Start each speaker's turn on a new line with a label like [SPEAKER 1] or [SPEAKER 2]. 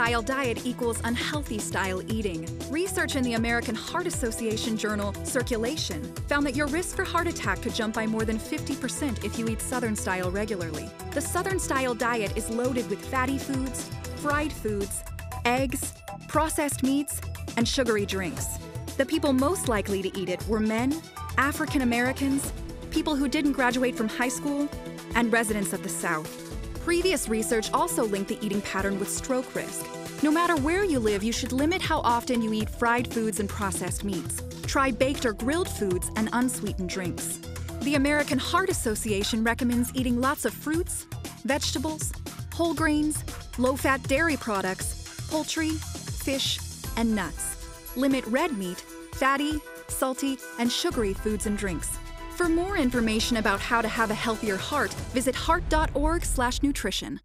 [SPEAKER 1] style diet equals unhealthy style eating. Research in the American Heart Association journal Circulation found that your risk for heart attack could jump by more than 50% if you eat Southern style regularly. The Southern style diet is loaded with fatty foods, fried foods, eggs, processed meats, and sugary drinks. The people most likely to eat it were men, African Americans, people who didn't graduate from high school, and residents of the South. Previous research also linked the eating pattern with stroke risk. No matter where you live, you should limit how often you eat fried foods and processed meats. Try baked or grilled foods and unsweetened drinks. The American Heart Association recommends eating lots of fruits, vegetables, whole grains, low fat dairy products, poultry, fish, and nuts. Limit red meat, fatty, salty, and sugary foods and drinks. For more information about how to have a healthier heart, visit heart.org/nutrition.